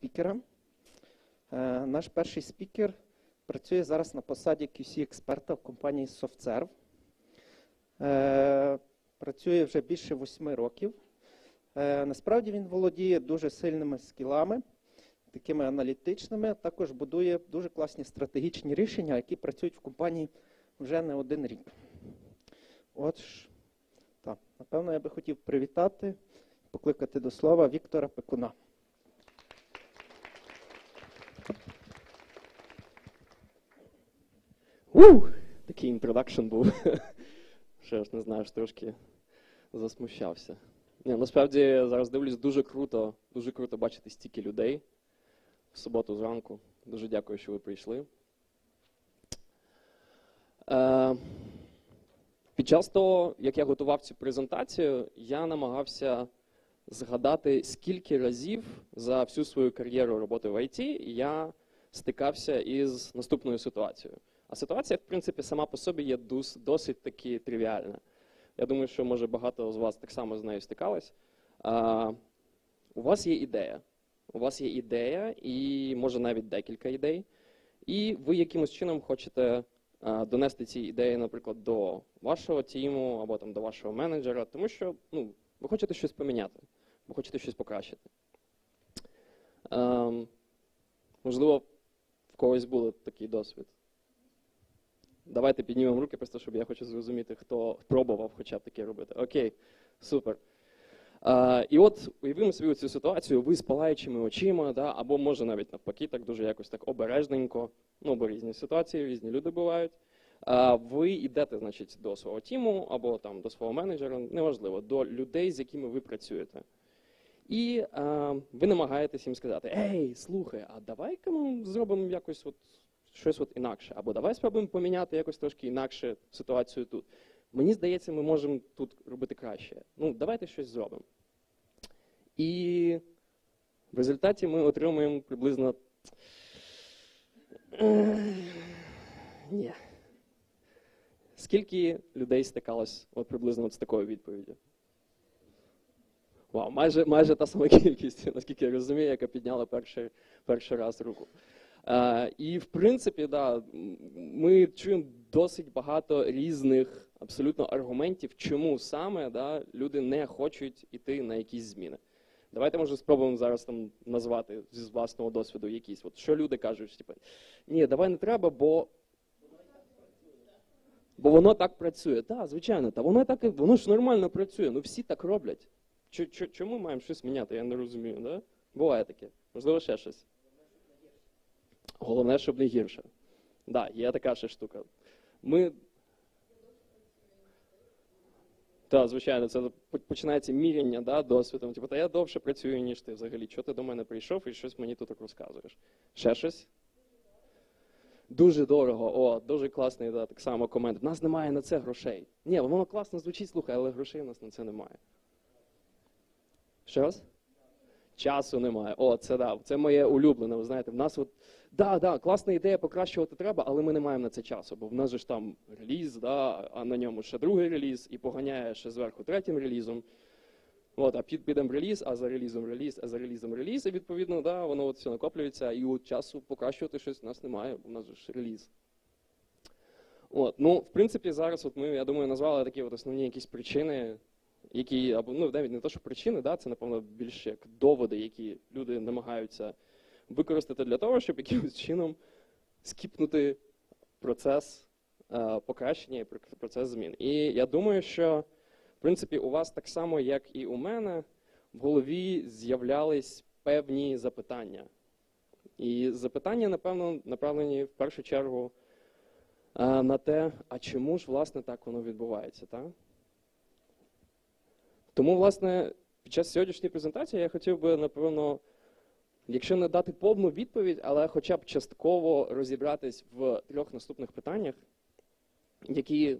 спікера. Е, Наш перший спікер працює зараз на посаді QC-експерта в компанії SoftServe. Е, Працює вже більше восьми років. Е, Насправді він володіє дуже сильними скілами, такими аналітичними, також будує дуже класні стратегічні рішення, які працюють в компанії вже не один рік. От ж, так, напевно, я би хотів привітати, покликати до слова Віктора Пекуна. У, такий introduction був. Ще ж не знаю, трошки засмущався. Ні, насправді зараз дивлюсь дуже круто, дуже круто бачити стільки людей в суботу зранку. Дуже дякую, що ви прийшли. Е, під час того, як я готував цю презентацію, я намагався згадати, скільки разів за всю свою кар'єру роботи в ІТ я стикався із наступною ситуацією. А ситуація, в принципі, сама по собі є досить таки тривіальна. Я думаю, що може багато з вас так само з нею стикались. А, у вас є ідея. У вас є ідея, і може навіть декілька ідей. І ви якимось чином хочете а, донести ці ідеї, наприклад, до вашого тіму або там до вашого менеджера, тому що ну, ви хочете щось поміняти, ви хочете щось покращити. Ем, можливо, в когось був такий досвід. Давайте піднімемо руки, просто щоб я хочу зрозуміти, хто пробував хоча б таке робити. Окей, супер. А, і от уявимо собі цю ситуацію, ви з палаючими очима, да, або може навіть навпаки, так дуже якось так обережненько, ну бо різні ситуації, різні люди бувають. А, ви йдете, значить, до свого тіму або там до свого менеджера, неважливо, до людей, з якими ви працюєте. І а, ви намагаєтесь їм сказати: Ей, слухай, а давай-ка ми зробимо якось от щось от інакше. Або давай спробуємо поміняти якось трошки інакше ситуацію тут. Мені здається, ми можемо тут робити краще. Ну, давайте щось зробимо. І в результаті ми отримуємо приблизно. Ні. Скільки людей стикалось от приблизно от з такою відповіддю? Вау, майже, майже та сама кількість, наскільки я розумію, яка підняла перший, перший раз руку. Е, і в принципі, да, ми чуємо досить багато різних абсолютно аргументів, чому саме да, люди не хочуть йти на якісь зміни. Давайте може спробуємо зараз там назвати зі власного досвіду якісь. От що люди кажуть, типу, ні, давай не треба, бо. Бо воно так працює. Так, звичайно, та воно так воно ж нормально працює. Ну всі так роблять. Чо- чо- Чому маємо щось міняти? Я не розумію, да? Буває таке. Можливо, ще щось. Головне, щоб не гірше. Так, да, є така ще штука. Ми. Так, звичайно, це починається міряння да, досвідом. Типу, та я довше працюю, ніж ти взагалі. Чого ти до мене прийшов і щось мені тут розказуєш? Ще щось? Дуже дорого. О, дуже класний, да, так само комент. У нас немає на це грошей. Ні, воно класно звучить, слухай, але грошей у нас на це немає. Ще раз? Часу немає. О, це да, це моє улюблене. Ви знаєте, в нас от да, да, класна ідея, покращувати треба, але ми не маємо на це часу, бо в нас же ж там реліз, да, а на ньому ще другий реліз, і поганяє ще зверху третім релізом. От, а під підем реліз, а за релізом реліз, а за релізом реліз, і відповідно, да, воно от все накоплюється, і от часу покращувати щось у нас немає, бо в нас же ж реліз. От, ну, в принципі, зараз от ми, я думаю, назвали такі от основні якісь причини, які, або ну навіть не то, що причини, да, це напевно більше як доводи, які люди намагаються використати для того, щоб якимось чином скіпнути процес е, покращення і процес змін. І я думаю, що в принципі у вас так само, як і у мене, в голові з'являлись певні запитання. І запитання, напевно, направлені в першу чергу е, на те, а чому ж власне так воно відбувається, так? Тому, власне, під час сьогоднішньої презентації я хотів би, напевно, якщо не дати повну відповідь, але хоча б частково розібратись в трьох наступних питаннях, які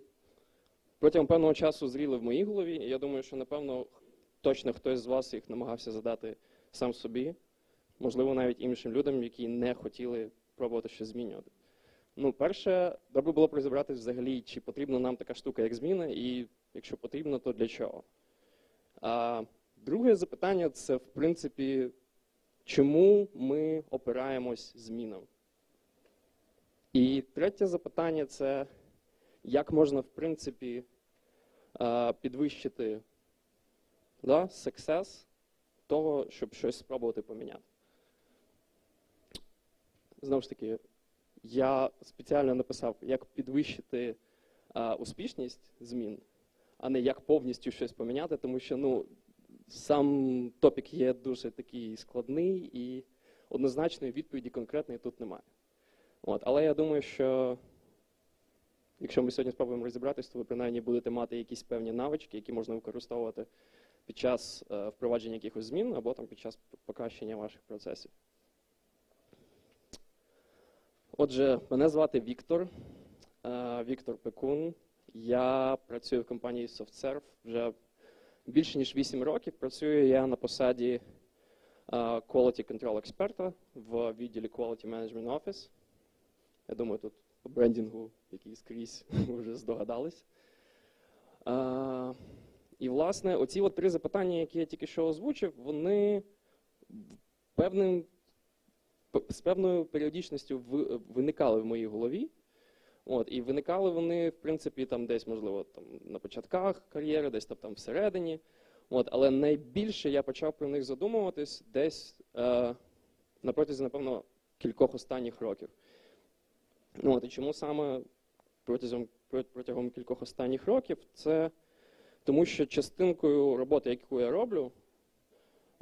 протягом певного часу зріли в моїй голові. І я думаю, що, напевно, точно хтось з вас їх намагався задати сам собі, можливо, навіть іншим людям, які не хотіли пробувати щось змінювати. Ну, перше, добре було б розібратись взагалі, чи потрібна нам така штука, як зміни, і якщо потрібно, то для чого. А друге запитання це, в принципі, чому ми опираємось змінам? І третє запитання це як можна, в принципі, е, підвищити да, success того, щоб щось спробувати поміняти. Знову ж таки, я спеціально написав, як підвищити е, успішність змін, а не як повністю щось поміняти, тому що ну, сам топік є дуже такий складний і однозначної відповіді конкретної тут немає. От, але я думаю, що якщо ми сьогодні спробуємо розібратись, то ви принаймні будете мати якісь певні навички, які можна використовувати під час е, впровадження якихось змін або там під час покращення ваших процесів. Отже, мене звати Віктор, е, Віктор Пекун. Я працюю в компанії SoftServe вже більше ніж 8 років. Працюю я на посаді Quality Control експерта в відділі Quality Management Office. Я думаю, тут по брендінгу, який скрізь вже здогадались. І, власне, оці от три запитання, які я тільки що озвучив, вони певним, з певною періодичністю виникали в моїй голові. От, і виникали вони, в принципі, там десь, можливо, там, на початках кар'єри, десь там, всередині. От, але найбільше я почав про них задумуватись десь е, на протязі, напевно, кількох останніх років. Ну, от, і чому саме протягом, протягом кількох останніх років? Це тому що частинкою роботи, яку я роблю,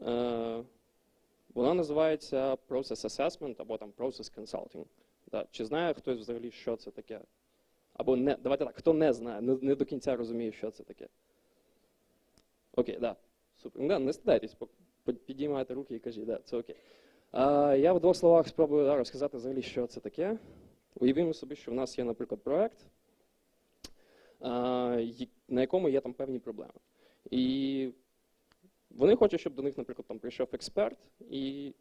е, вона називається Process Assessment або там Process Consulting. Да. Чи знає хтось взагалі, що це таке? Або не, давайте так, хто не знає, не, не до кінця розуміє, що це таке. Окей, да. Супер. Да, не стидайтесь, підіймайте руки і кажіть, да, це окей. А, я в двох словах спробую да, розказати взагалі, що це таке. Уявімо собі, що в нас є, наприклад, проект, на якому є там певні проблеми. І вони хочуть, щоб до них, наприклад, там прийшов експерт, і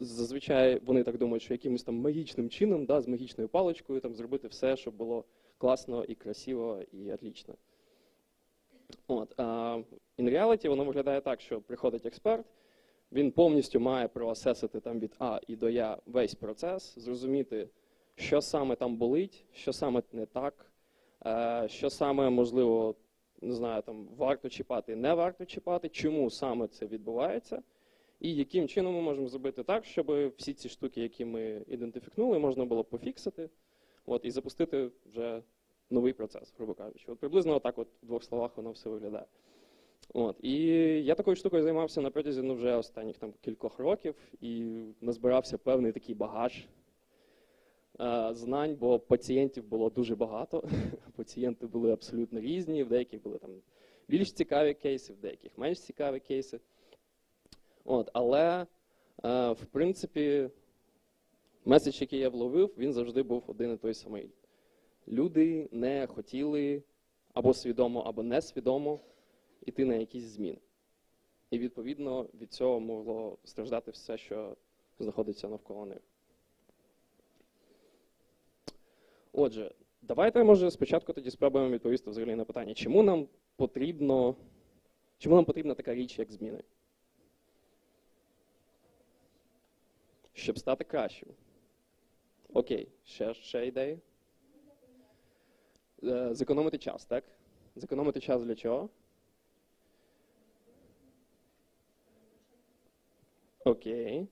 зазвичай вони так думають, що якимось там магічним чином, да, з магічною паличкою там зробити все, щоб було класно і красиво і отлично. От, а, in reality воно виглядає так, що приходить експерт, він повністю має проасесити там від А і до Я весь процес, зрозуміти, що саме там болить, що саме не так, е, що саме можливо, не знаю, там варто чіпати, не варто чіпати, чому саме це відбувається, і яким чином ми можемо зробити так, щоб всі ці штуки, які ми ідентифікнули, можна було пофіксити, от, і запустити вже новий процес, грубо кажучи. От приблизно отак, от в двох словах, воно все виглядає. От, і я такою штукою займався на протязі ну, вже останніх там кількох років і назбирався певний такий багаж е, знань, бо пацієнтів було дуже багато. Пацієнти були абсолютно різні, в деяких були там більш цікаві кейси, в деяких менш цікаві кейси. От, але, е, в принципі, меседж, який я вловив, він завжди був один і той самий. Люди не хотіли або свідомо, або несвідомо йти на якісь зміни. І відповідно від цього могло страждати все, що знаходиться навколо них. Отже, давайте, може, спочатку тоді спробуємо відповісти взагалі на питання, чому нам потрібно, чому нам потрібна така річ, як зміни? Щоб стати кращим. Окей, ще, ще ідеї? Е, Зекономити час, так? Зекономити час для чого? Окей.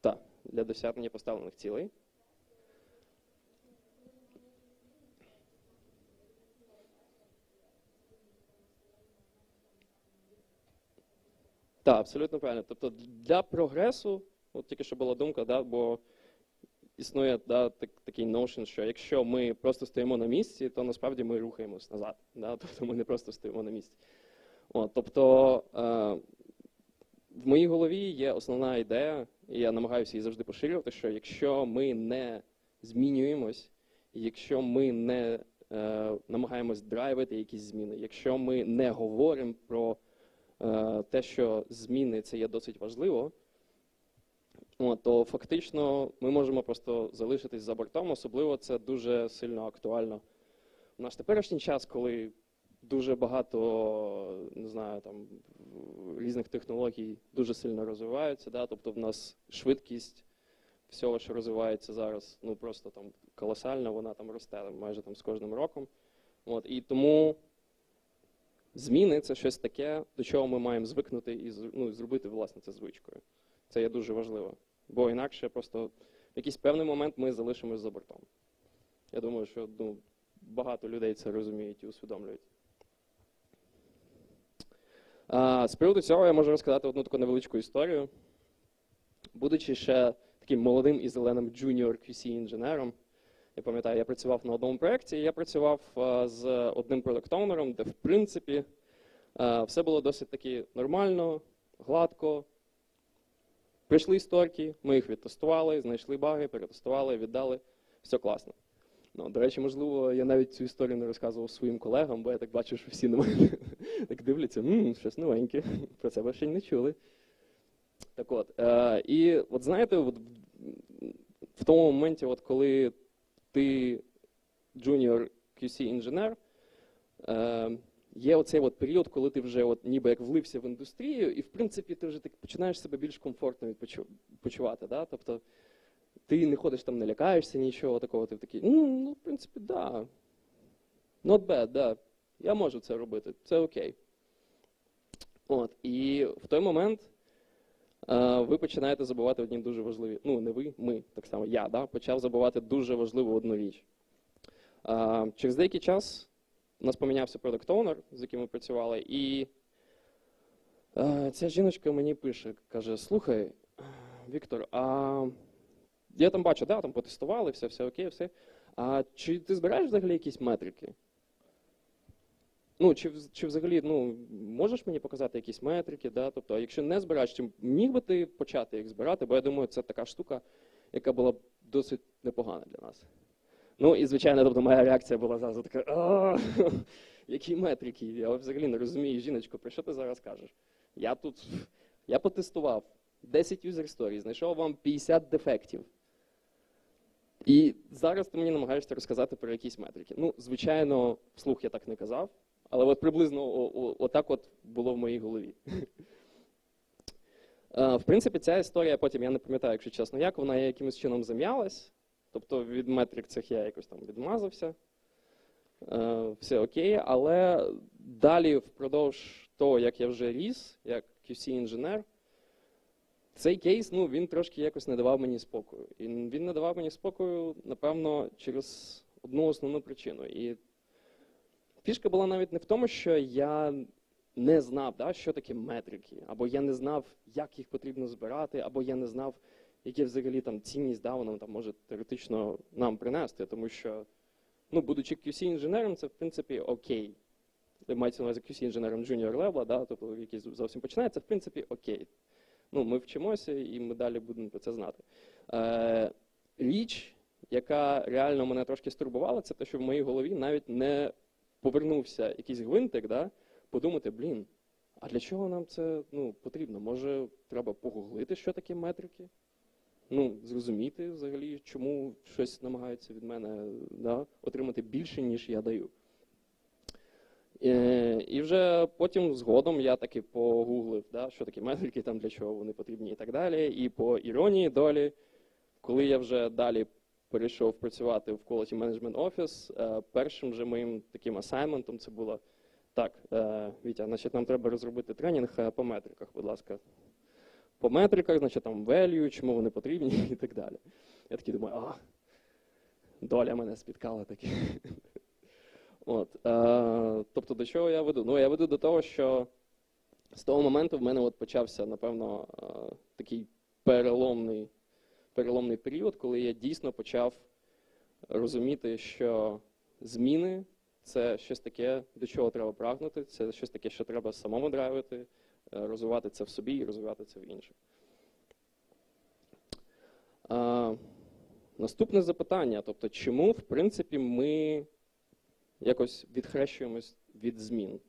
Так, для досягнення поставлених цілей. Так, абсолютно правильно. Тобто для прогресу, от тільки що була думка, да, бо існує да, так, такий notion, що якщо ми просто стоїмо на місці, то насправді ми рухаємось назад. Да? Тобто ми не просто стоїмо на місці. От, тобто е, в моїй голові є основна ідея, і я намагаюся її завжди поширювати, що якщо ми не змінюємось, якщо ми не е, намагаємось драйвити якісь зміни, якщо ми не говоримо про те, що зміни це є досить важливо, то фактично ми можемо просто залишитись за бортом, особливо це дуже сильно актуально в наш теперішній час, коли дуже багато, не знаю, там різних технологій дуже сильно розвиваються. Да? Тобто в нас швидкість всього, що розвивається зараз, ну просто там колосальна, вона там росте майже там з кожним роком. От, і тому зміни це щось таке, до чого ми маємо звикнути і ну, зробити власне це звичкою. Це є дуже важливо. Бо інакше просто в якийсь певний момент ми залишимось за бортом. Я думаю, що ну, багато людей це розуміють і усвідомлюють. А, з приводу цього я можу розказати одну таку невеличку історію. Будучи ще таким молодим і зеленим junior QC-інженером, я пам'ятаю, я працював на одному проєкті, я працював з одним продакт-оунером, де в принципі все було досить таки нормально, гладко. Прийшли історики, ми їх відтестували, знайшли баги, перетестували, віддали. Все класно. Ну, до речі, можливо, я навіть цю історію не розказував своїм колегам, бо я так бачу, що всі на мене так дивляться, «М, щось новеньке, про це ви ще й не чули. Так от, е, і от знаєте, от, в тому моменті, от коли ти junior QC-інженер, е, є оцей от період, коли ти вже от ніби як влився в індустрію, і в принципі ти вже так починаєш себе більш комфортно почувати. Да? Тобто ти не ходиш там, не лякаєшся нічого такого, ти такий, ну, в принципі, да. Not bad, да. Я можу це робити, це окей. От, і в той момент ви починаєте забувати одні дуже важливі. Ну, не ви, ми, так само я, да, почав забувати дуже важливу одну річ. Е, через деякий час у нас помінявся продакт оунер з яким ми працювали, і е, ця жіночка мені пише, каже: слухай, Віктор, а я там бачу, да, там потестували, все, все окей, все. А чи ти збираєш взагалі якісь метрики? Ну, чи, чи взагалі ну, можеш мені показати якісь метрики? Да? Тобто, а якщо не збираєш, чи міг би ти почати їх збирати? Бо я думаю, це така штука, яка була б досить непогана для нас. Ну і звичайно, тобто моя реакція була зразу така: які метрики? Я взагалі не розумію, жіночко, про що ти зараз кажеш? Я тут я потестував 10 user stories, знайшов вам 50 дефектів. І зараз ти мені намагаєшся розказати про якісь метрики. Ну, звичайно, вслух я так не казав, але от приблизно о- о- отак от було в моїй голові. Е, В принципі, ця історія потім, я не пам'ятаю, якщо чесно, як вона якимось чином зам'ялась. Тобто від метрик цих я якось там відмазався. Е, Все окей, але далі, впродовж того, як я вже ріс, як QC-інженер, цей кейс, ну, він трошки якось не давав мені спокою. І він не давав мені спокою, напевно, через одну основну причину. І фішка була навіть не в тому, що я не знав, да, що таке метрики, або я не знав, як їх потрібно збирати, або я не знав, яке взагалі там цінність да, воно там може теоретично нам принести, тому що, ну, будучи QC-інженером, це в принципі окей. Мається на увазі QC-інженером junior левела, да, тобто який зовсім починає, це в принципі окей. Ну, ми вчимося і ми далі будемо про це знати. Е, річ, яка реально мене трошки стурбувала, це те, що в моїй голові навіть не повернувся якийсь гвинтик, да, подумати, блін, а для чого нам це ну, потрібно? Може, треба погуглити, що таке метрики? Ну, зрозуміти взагалі, чому щось намагаються від мене да, отримати більше, ніж я даю. Е, І вже потім згодом я таки погуглив, да, що такі метрики, там для чого вони потрібні і так далі. І по іронії долі, коли я вже далі перейшов працювати в Management Office, е, першим же моїм таким асайментом це було так, е, Вітя, значить, нам треба розробити тренінг е, по метриках, будь ласка. По метриках, значить там value, чому вони потрібні і так далі. Я такий думаю, а, доля мене спіткала таки. От, е, тобто до чого я веду? Ну, я веду до того, що з того моменту в мене от почався, напевно, е, такий переломний, переломний період, коли я дійсно почав розуміти, що зміни це щось таке, до чого треба прагнути, це щось таке, що треба самому драйвити, е, розвивати це в собі і розвивати це в інших. Наступне запитання: тобто, чому, в принципі, ми якось відхрещуємось від змін?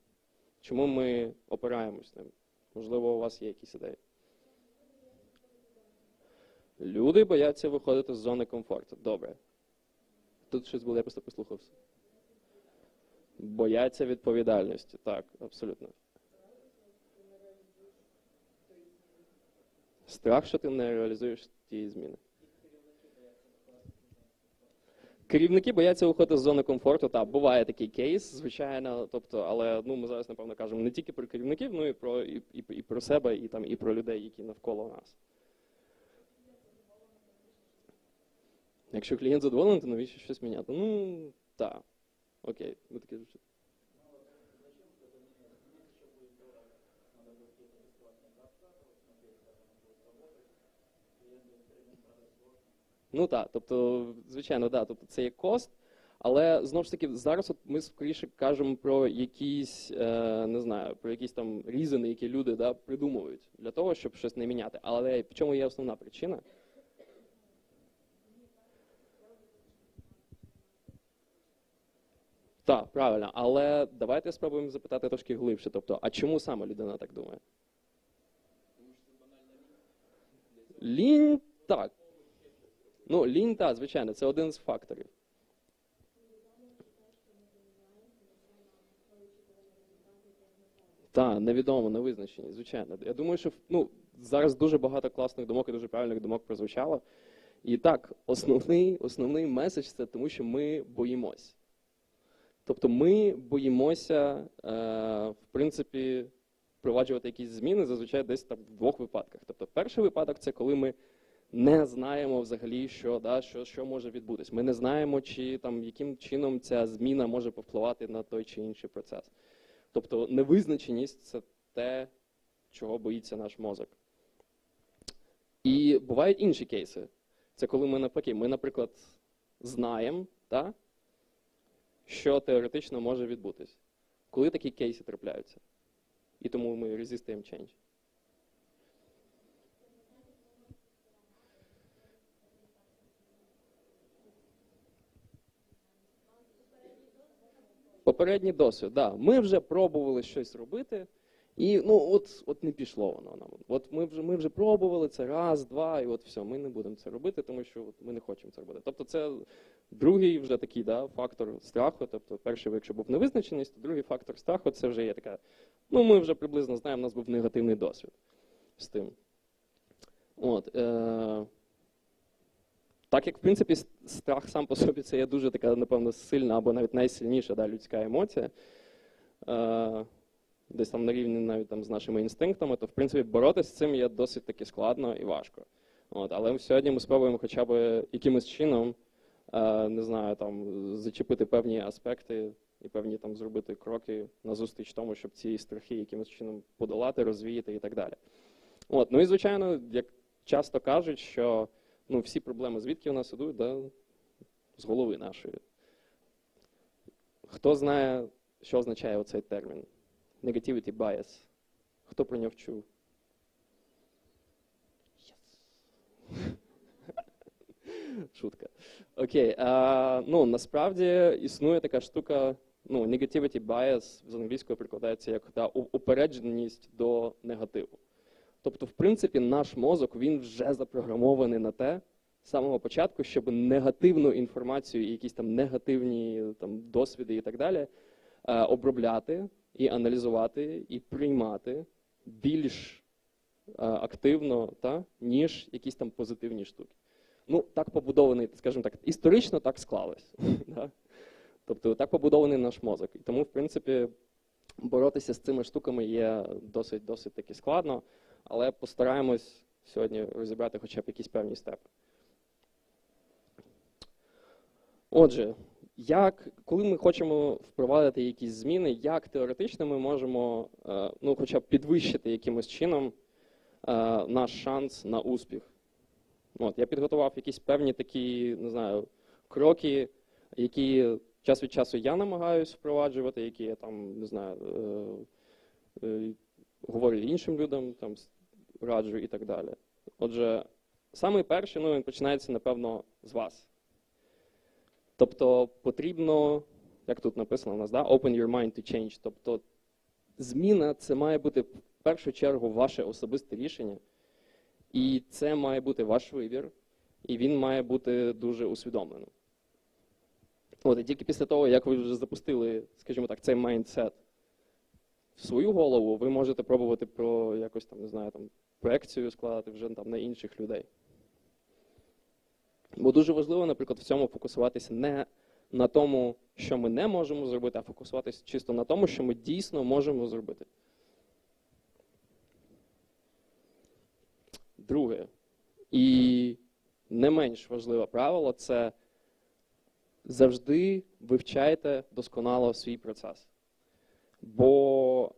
Чому ми опираємось ним? Можливо, у вас є якісь ідеї? Люди бояться виходити з зони комфорту. Добре. Тут щось було, я просто послухався. Бояться відповідальності. Так, абсолютно. Страх, що ти не реалізуєш ті зміни. Керівники бояться виходити з зони комфорту. Так, буває такий кейс, звичайно. Тобто, але ну ми зараз напевно кажемо не тільки про керівників, ну і про і, і, і про себе, і там і про людей, які навколо нас. Якщо клієнт задоволений, то навіщо щось міняти? Ну так. Окей, ми таке звучить. Ну так, тобто, звичайно, да, тобто це є кост, але знову ж таки, зараз от ми скоріше кажемо про якісь, е, не знаю, про якісь там різини, які люди да, придумують для того, щоб щось не міняти. Але в чому є основна причина? Так, правильно, але давайте спробуємо запитати трошки глибше. Тобто, а чому саме людина так думає? Лінь так. Ну, лінь, так, звичайно, це один з факторів. Так, невідомо, невизначені, звичайно. Я думаю, що ну, зараз дуже багато класних думок і дуже правильних думок прозвучало. І так, основний, основний меседж це тому, що ми боїмось. Тобто ми боїмося, е, в принципі, впроваджувати якісь зміни зазвичай десь там в двох випадках. Тобто, перший випадок це коли ми не знаємо взагалі, що, да, що, що може відбутись. Ми не знаємо, чи там яким чином ця зміна може повпливати на той чи інший процес. Тобто невизначеність це те, чого боїться наш мозок. І бувають інші кейси. Це коли ми навпаки, ми, наприклад, знаємо, та, що теоретично може відбутись. Коли такі кейси трапляються. І тому ми резистуємо change. Попередній досвід, да. Ми вже пробували щось робити, і ну от, от не пішло воно нам. От ми вже ми вже пробували це раз, два, і от все, ми не будемо це робити, тому що от, ми не хочемо це робити. Тобто, це другий вже такий да, фактор страху. Тобто, перший, якщо був невизначеність, то другий фактор страху це вже є така. Ну, ми вже приблизно знаємо, у нас був негативний досвід з тим. От, е- так як, в принципі, страх сам по собі це є дуже така, напевно, сильна або навіть найсильніша да, людська емоція, е, десь там на рівні навіть там з нашими інстинктами, то в принципі боротися з цим є досить таки складно і важко. От, але сьогодні ми спробуємо хоча б якимось чином, е, не знаю, там зачепити певні аспекти і певні там зробити кроки назустріч тому, щоб ці страхи якимось чином подолати, розвіяти і так далі. От, ну і звичайно, як часто кажуть, що ну, всі проблеми звідки у нас ідуть, да? з голови нашої. Хто знає, що означає оцей термін? Negativity bias. Хто про нього чув? Шутка. Окей. А, ну, насправді існує така штука, ну, negativity bias з англійської перекладається як та, упередженість до негативу. Тобто, в принципі, наш мозок він вже запрограмований на те з самого початку, щоб негативну інформацію і якісь там негативні там, досвіди і так далі е, обробляти і аналізувати, і приймати більш е, активно, та, ніж якісь там позитивні штуки. Ну, так побудований, скажімо так, історично так склалось. да? Тобто так побудований наш мозок. І тому, в принципі, боротися з цими штуками є досить досить таки складно, але постараємось сьогодні розібрати хоча б якісь певні степи. Отже, як, коли ми хочемо впровадити якісь зміни, як теоретично ми можемо е, ну, хоча б підвищити якимось чином е, наш шанс на успіх? От, я підготував якісь певні такі, не знаю, кроки, які час від часу я намагаюся впроваджувати, які я там, не знаю, е, говорю іншим людям, там раджу і так далі. Отже, самий перший, ну, він починається, напевно, з вас. Тобто потрібно, як тут написано у нас, да, open your mind to change. Тобто зміна це має бути в першу чергу ваше особисте рішення, і це має бути ваш вибір, і він має бути дуже усвідомленим. От, і тільки після того, як ви вже запустили, скажімо так, цей майндсет в свою голову, ви можете пробувати про якось там, не знаю, там, проекцію складати вже там на інших людей. Бо дуже важливо, наприклад, в цьому фокусуватися не на тому, що ми не можемо зробити, а фокусуватися чисто на тому, що ми дійсно можемо зробити. Друге, і не менш важливе правило це завжди вивчайте досконало свій процес. Бо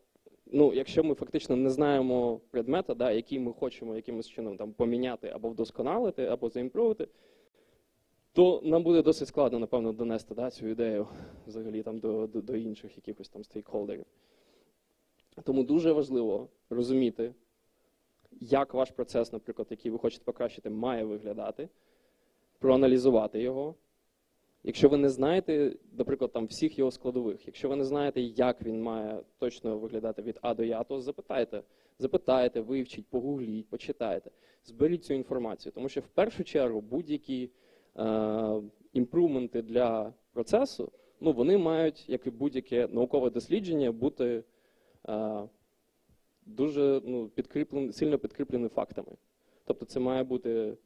ну, якщо ми фактично не знаємо предмета, да, який ми хочемо якимось чином там, поміняти або вдосконалити, або заімпровити, то нам буде досить складно, напевно, донести да, цю ідею взагалі там, до, до, до інших якихось там стейкхолдерів. Тому дуже важливо розуміти, як ваш процес, наприклад, який ви хочете покращити, має виглядати, проаналізувати його. Якщо ви не знаєте, наприклад, там всіх його складових, якщо ви не знаєте, як він має точно виглядати від А до Я, то запитайте, запитайте, вивчіть, погугліть, почитайте, зберіть цю інформацію. Тому що в першу чергу будь-які е, імпрументи для процесу, ну вони мають, як і будь-яке наукове дослідження, бути е, дуже ну, підкріплені, сильно підкріплені фактами. Тобто це має бути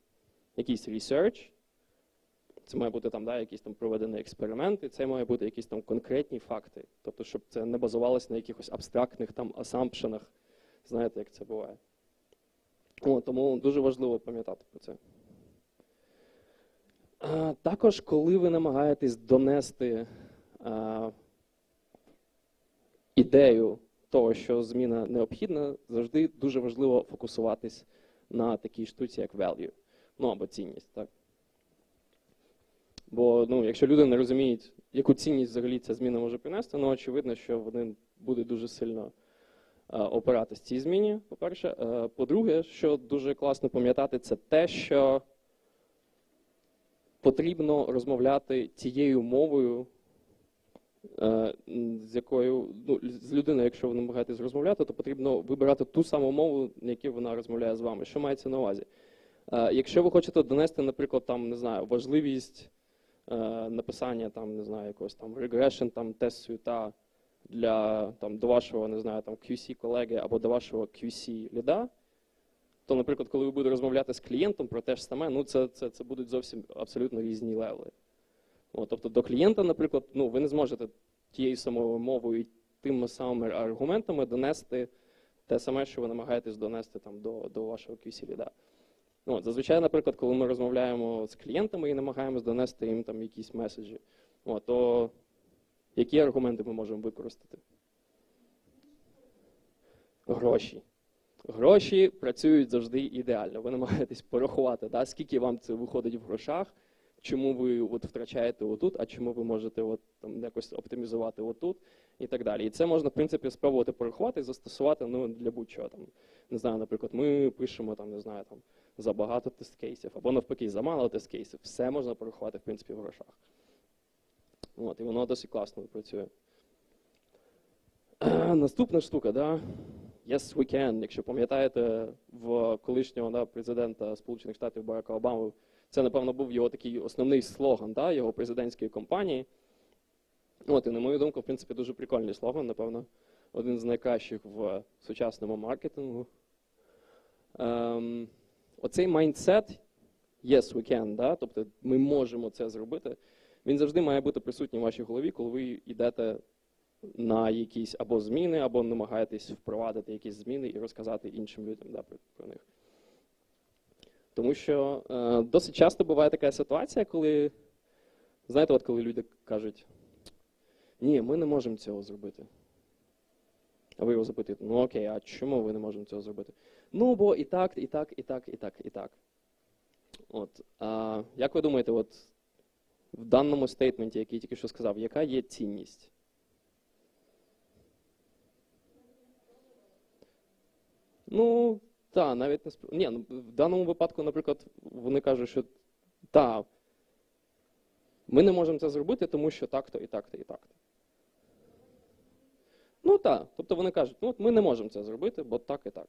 якийсь research, це має бути там, да, якісь там проведені експерименти, це має бути якісь там конкретні факти. Тобто, щоб це не базувалося на якихось абстрактних там асампшенах. Знаєте, як це буває. О, тому дуже важливо пам'ятати про це. А, також, коли ви намагаєтесь донести а, ідею того, що зміна необхідна, завжди дуже важливо фокусуватись на такій штуці, як value. Ну або цінність, так? Бо ну, якщо люди не розуміють, яку цінність взагалі ця зміна може принести, ну очевидно, що вони будуть дуже сильно е, опиратись цій зміні, по-перше. Е, по-друге, що дуже класно пам'ятати, це те, що потрібно розмовляти тією мовою, е, з якою ну, з людиною, якщо ви намагаєтесь розмовляти, то потрібно вибирати ту саму мову, на якій вона розмовляє з вами. Що мається на увазі? Е, Якщо ви хочете донести, наприклад, там не знаю, важливість е, написання там, не знаю, якогось там regression, там тест світа для там до вашого, не знаю, там QC колеги або до вашого QC ліда, то, наприклад, коли ви будете розмовляти з клієнтом про те ж саме, ну це, це, це будуть зовсім абсолютно різні левели. От, тобто до клієнта, наприклад, ну ви не зможете тією самою мовою тими самими аргументами донести те саме, що ви намагаєтесь донести там до, до вашого QC ліда. Ну, зазвичай, наприклад, коли ми розмовляємо з клієнтами і намагаємось донести їм там якісь меседжі, от, то які аргументи ми можемо використати? Гроші. Гроші працюють завжди ідеально. Ви намагаєтесь порахувати, да, скільки вам це виходить в грошах, чому ви от втрачаєте отут, а чому ви можете от, там, якось оптимізувати отут і так далі. І це можна, в принципі, спробувати порахувати і застосувати ну, для будь-чого. Там, не знаю, наприклад, ми пишемо там, не знаю, там, забагато тест-кейсів, або навпаки, замало тест-кейсів. Все можна порахувати, в принципі, в грошах. От, і воно досить класно працює. Наступна штука, да? Yes, we can. Якщо пам'ятаєте, в колишнього да, президента Сполучених Штатів Барака Обами, це, напевно, був його такий основний слоган да, його президентської кампанії. От, і на мою думку, в принципі, дуже прикольний слоган, напевно, один з найкращих в сучасному маркетингу. Ем, оцей майндсет yes, we can, да? тобто ми можемо це зробити, він завжди має бути присутній в вашій голові, коли ви йдете на якісь або зміни, або намагаєтесь впровадити якісь зміни і розказати іншим людям да, про, про них. Тому що е, досить часто буває така ситуація, коли, знаєте, от коли люди кажуть, ні, ми не можемо цього зробити. А ви його запитуєте, ну окей, а чому ви не можемо цього зробити? Ну, бо і так, і так, і так, і так, і так. От, а, як ви думаєте, от в даному стейтменті, який я тільки що сказав, яка є цінність? Ну, так, навіть не сп... Ні, ну, в даному випадку, наприклад, вони кажуть, що так, ми не можемо це зробити, тому що так-то і так-то і так-то. Ну так. Тобто вони кажуть, ну от ми не можемо це зробити, бо так і так.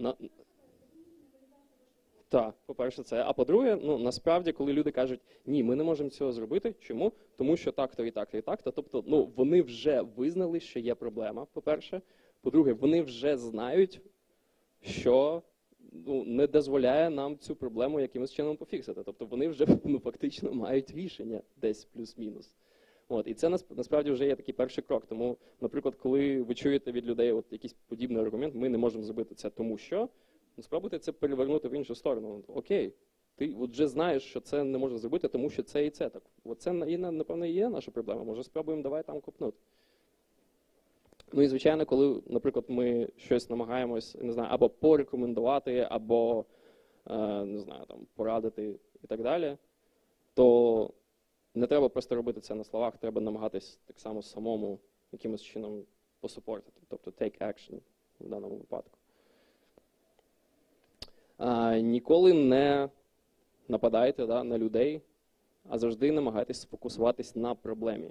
На... Так, по-перше, це. А по-друге, ну насправді, коли люди кажуть, ні, ми не можемо цього зробити. Чому? Тому що так-то і так-то і так-то. Тобто, ну вони вже визнали, що є проблема. По-перше, по-друге, вони вже знають, що ну, не дозволяє нам цю проблему якимось чином пофіксити. Тобто вони вже ну, фактично мають рішення десь плюс-мінус. От, і це насправді вже є такий перший крок. Тому, наприклад, коли ви чуєте від людей от якийсь подібний аргумент, ми не можемо зробити це тому що, ну, спробуйте це перевернути в іншу сторону. Окей, ти от вже знаєш, що це не можна зробити, тому що це і це так. От це і напевно і є наша проблема. Може, спробуємо давай там копнути. Ну і звичайно, коли, наприклад, ми щось намагаємось, не знаю, або порекомендувати, або е, не знаю, там порадити і так далі, то не треба просто робити це на словах, треба намагатись так само самому якимось чином посупортити, тобто take action в даному випадку. А, ніколи не нападайте да, на людей, а завжди намагайтесь сфокусуватись на проблемі.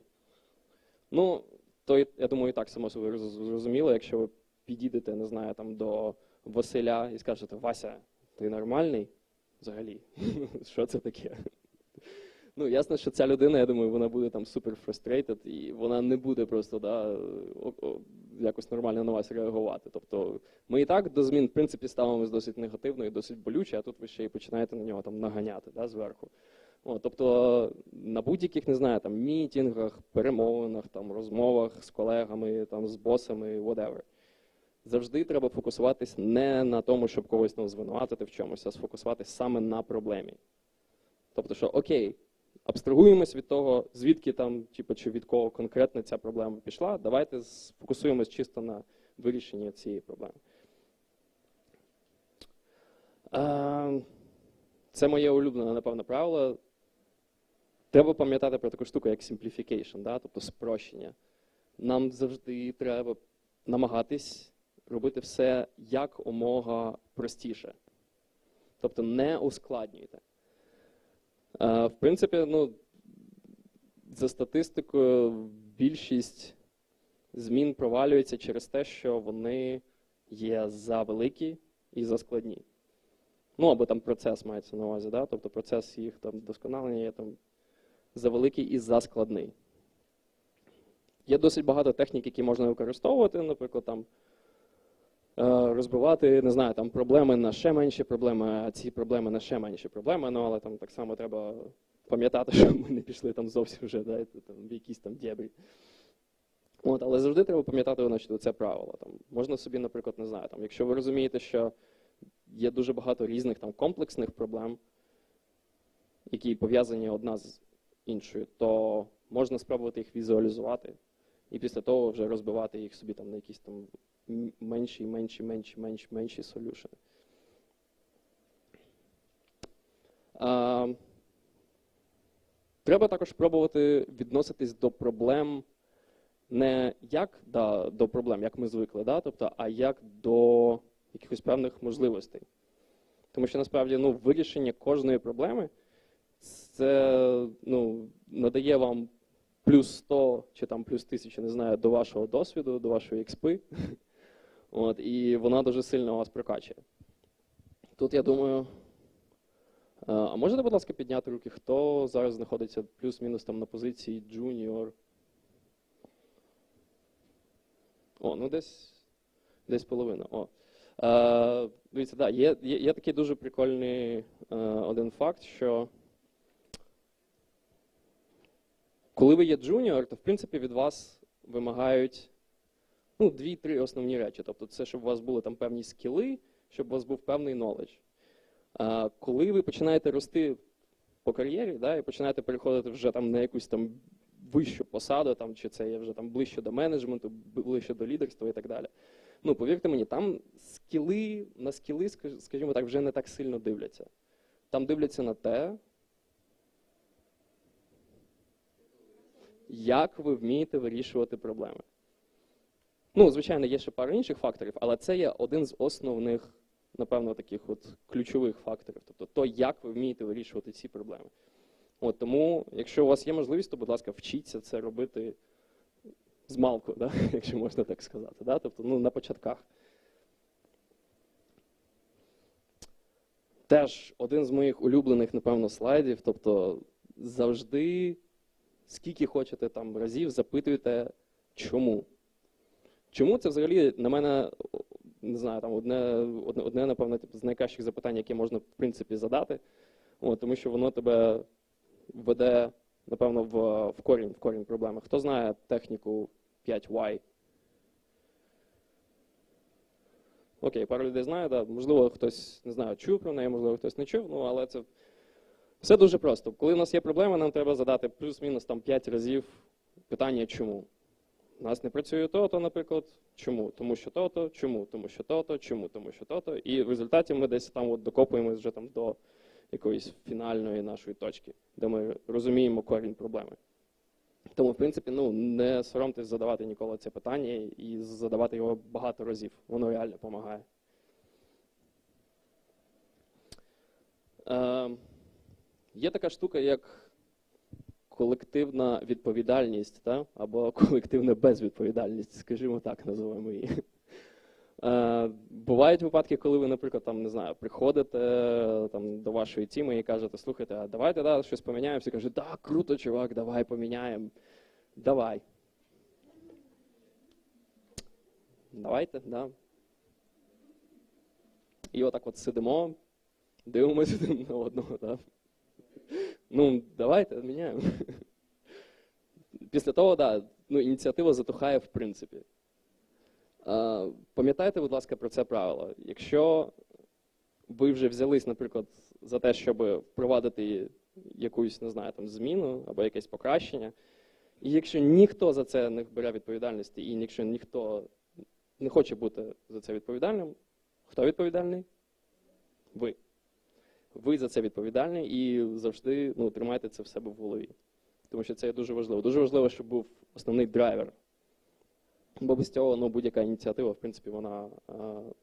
Ну, то я думаю, і так само собі зрозуміло, якщо ви підійдете, не знаю, там до Василя і скажете, Вася, ти нормальний взагалі? Що це таке? Ну, ясно, що ця людина, я думаю, вона буде там супер frustrated, і вона не буде просто да, о- о- якось нормально на вас реагувати. Тобто ми і так до змін, в принципі, ставимося досить негативно і досить болюче, а тут ви ще й починаєте на нього там наганяти да, зверху. О, тобто на будь-яких, не знаю, там мітінгах, перемовинах, там, розмовах з колегами, там, з босами, whatever. Завжди треба фокусуватись не на тому, щоб когось ну, звинуватити в чомусь, а сфокусуватись саме на проблемі. Тобто, що окей, абстрагуємось від того, звідки там, типу, чи від кого конкретно ця проблема пішла. Давайте сфокусуємось чисто на вирішенні цієї проблеми. Е, Це моє улюблене, напевно, правило. Треба пам'ятати про таку штуку, як simplification, да? тобто спрощення. Нам завжди треба намагатись робити все як омога простіше. Тобто не ускладнюйте. В принципі, ну, за статистикою, більшість змін провалюється через те, що вони є за великі і за складні. Ну, або там процес мається на увазі, да? тобто процес їх там вдосконалення є там за великий і за складний. Є досить багато технік, які можна використовувати, наприклад, там розбивати, не знаю, там проблеми на ще менші проблеми, а ці проблеми на ще менші проблеми. Ну, але там так само треба пам'ятати, що ми не пішли там зовсім вже да, там, в якісь там дєбрі. От, але завжди треба пам'ятати значить, це правило. Там, можна собі, наприклад, не знаю, там, якщо ви розумієте, що є дуже багато різних там комплексних проблем, які пов'язані одна з іншою, то можна спробувати їх візуалізувати і після того вже розбивати їх собі там на якісь там менші, менші, менші, менші, менші солюшени. Треба також пробувати відноситись до проблем не як да, до проблем, як ми звикли, да, тобто, а як до якихось певних можливостей. Тому що насправді ну, вирішення кожної проблеми це ну, надає вам плюс 100 чи там плюс 1000, не знаю, до вашого досвіду, до вашої експи. От, і вона дуже сильно вас прокачує. Тут я думаю. е, А можете, будь ласка, підняти руки, хто зараз знаходиться плюс-мінус там на позиції джуніор? О, ну десь, десь половина. О. Е, дивіться, да, є, є, є такий дуже прикольний е, один факт, що коли ви є джуніор, то в принципі від вас вимагають ну, дві-три основні речі. Тобто, це щоб у вас були там певні скіли, щоб у вас був певний knowledge. Е, коли ви починаєте рости по кар'єрі, да, і починаєте переходити вже там на якусь там вищу посаду, там, чи це є вже там ближче до менеджменту, ближче до лідерства і так далі. Ну, повірте мені, там скіли, на скіли, скажімо так, вже не так сильно дивляться. Там дивляться на те, як ви вмієте вирішувати проблеми. Ну, звичайно, є ще пара інших факторів, але це є один з основних, напевно, таких от ключових факторів. Тобто, то, як ви вмієте вирішувати ці проблеми. От тому, якщо у вас є можливість, то, будь ласка, вчіться це робити з малку, да? якщо можна так сказати. Да? Тобто, ну, на початках. теж один з моїх улюблених, напевно, слайдів. Тобто завжди, скільки хочете там разів, запитуйте, чому. Чому це взагалі на мене не знаю, там одне, одне, одне напевно, типу, з найкращих запитань, яке можна в принципі задати. От, тому що воно тебе веде, напевно, в, в корінь, в корінь проблеми. Хто знає техніку 5Y? Окей, пару людей знає, да. можливо, хтось не знаю, чув про неї, можливо, хтось не чув, ну але це все дуже просто. Коли у нас є проблема, нам треба задати плюс-мінус там 5 разів питання чому. У нас не працює то-то, наприклад, чому? Тому що то-то, чому, тому що то-то, чому, тому що то-то. І в результаті ми десь там от докопуємось вже там до якоїсь фінальної нашої точки, де ми розуміємо корінь проблеми. Тому, в принципі, ну, не соромтесь задавати ніколи це питання і задавати його багато разів. Воно реально допомагає. Е, є така штука, як колективна відповідальність, та? або колективна безвідповідальність, скажімо так, називаємо її. Е, бувають випадки, коли ви, наприклад, там, не знаю, приходите е, там, до вашої тіми і кажете, слухайте, а давайте да, щось поміняємо. Всі кажуть, так, круто, чувак, давай поміняємо. Давай. Давайте, да. І отак от сидимо, дивимося на одного, да. Ну, давайте міняємо. Після того, да, ну, ініціатива затухає в принципі. Пам'ятайте, будь ласка, про це правило. Якщо ви вже взялись, наприклад, за те, щоб впровадити якусь, не знаю, там зміну або якесь покращення, і якщо ніхто за це не бере відповідальності, і якщо ніхто не хоче бути за це відповідальним, хто відповідальний? Ви. Ви за це відповідальні і завжди ну, тримайте це в себе в голові. Тому що це є дуже важливо. Дуже важливо, щоб був основний драйвер. Бо без цього ну, будь-яка ініціатива, в принципі, вона е,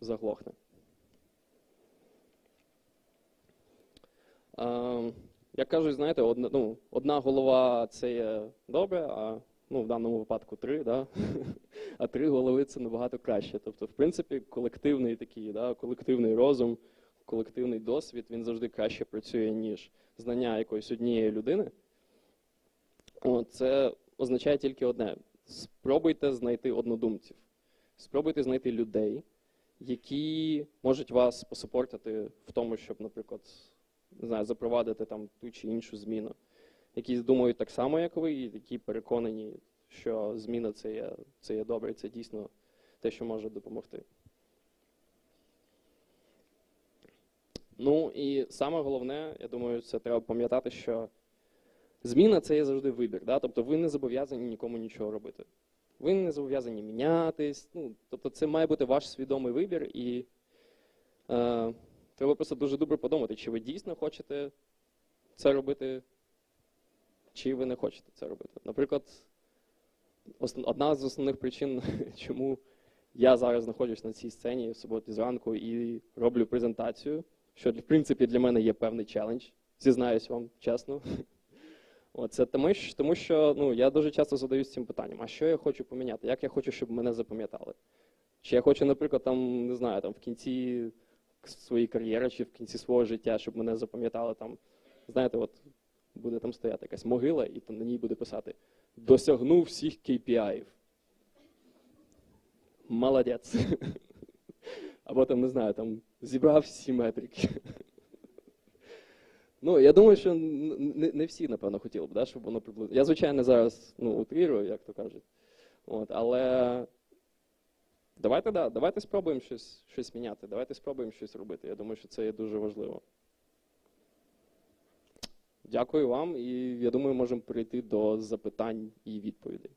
заглохне. Е, як кажуть, знаєте, одна, ну, одна голова це є добре, а ну, в даному випадку три, да? а три голови це набагато краще. Тобто, в принципі, колективний такий, да, колективний розум, колективний досвід, він завжди краще працює, ніж знання якоїсь однієї людини. О, це означає тільки одне: спробуйте знайти однодумців, спробуйте знайти людей, які можуть вас посупортити в тому, щоб, наприклад, не знаю, запровадити там ту чи іншу зміну, які думають так само, як ви, і які переконані, що зміна це є, це є добре, це дійсно те, що може допомогти. Ну і саме головне, я думаю, це треба пам'ятати, що зміна це є завжди вибір. Да? Тобто ви не зобов'язані нікому нічого робити. Ви не зобов'язані мінятись. Ну, тобто це має бути ваш свідомий вибір, і е, треба просто дуже добре подумати, чи ви дійсно хочете це робити, чи ви не хочете це робити. Наприклад, одна з основних причин, чому я зараз знаходжусь на цій сцені в суботу зранку і роблю презентацію, що в принципі для мене є певний челендж, зізнаюсь вам чесно. От, це тому, тому що ну, я дуже часто задаюсь цим питанням, а що я хочу поміняти? Як я хочу, щоб мене запам'ятали? Чи я хочу, наприклад, там, не знаю, там в кінці своєї кар'єри, чи в кінці свого життя, щоб мене запам'ятали там, знаєте, от буде там стояти якась могила, і там на ній буде писати досягнув всіх KPI. Молодець. Або там, не знаю, там зібрав всі метрики. Ну, я думаю, що не, всі, напевно, хотіли б, да, щоб воно приблизно. Я, звичайно, зараз ну, утрірую, як то кажуть. От, але давайте, да, давайте спробуємо щось, щось міняти, давайте спробуємо щось робити. Я думаю, що це є дуже важливо. Дякую вам, і я думаю, можемо перейти до запитань і відповідей.